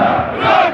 Love! Love!